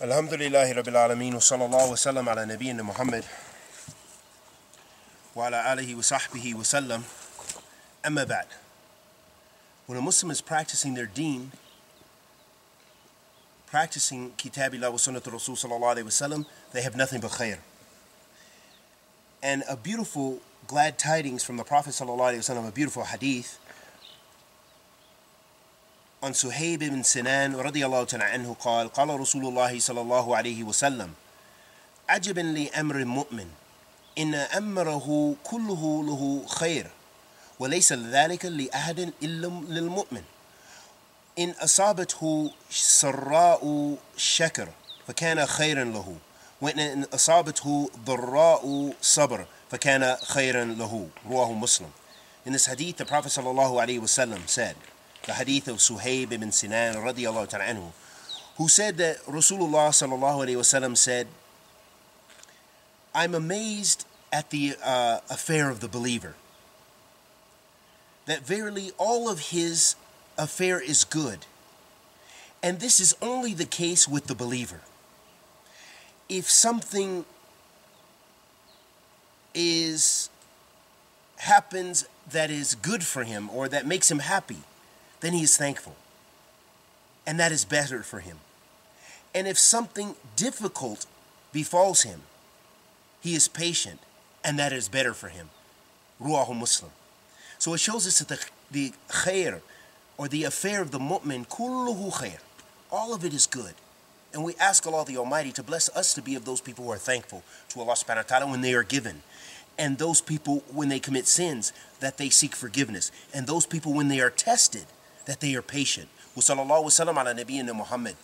Alhamdulillahi Rabbil Alameen wa sallallahu wa sallam ala nabiyyina Muhammad wa ala alihi wa sahbihi wa sallam amma ba'd. When a Muslim is practicing their deen, practicing kitabillah wa sunnat Rasul sallallahu alayhi wa sallam, they have nothing but khair. And a beautiful glad tidings from the Prophet sallallahu alayhi wa sallam, a beautiful hadith عن سهيب بن سنان رضي الله تعالى عنه قال قال رسول الله صلى الله عليه وسلم عجبا لأمر المؤمن إن أمره كله له خير وليس ذلك لأحد إلا للمؤمن. إن أصابته سراء شكر فكان خيرا له وإن أصابته ضراء صبر فكان خيرا له. رواه مسلم. In this hadith, the Prophet ﷺ said, the hadith of Suhaib ibn Sinan radiallahu ta'ala anhu, who said that Rasulullah sallallahu alayhi wasallam said, I'm amazed at the uh, affair of the believer. That verily all of his affair is good. And this is only the case with the believer. If something is happens that is good for him or that makes him happy, then he is thankful. And that is better for him. And if something difficult befalls him, he is patient, and that is better for him. Rawahu Muslim. So it shows us that the, the khair, or the affair of the mu'min, kulluhu khair. All of it is good. And we ask Allah the Almighty to bless us to be of those people who are thankful to Allah subhanahu wa ta'ala when they are given. And those people, when they commit sins, that they seek forgiveness. And those people, when they are tested, that they are patient. وصلى الله وسلم على نبينا محمد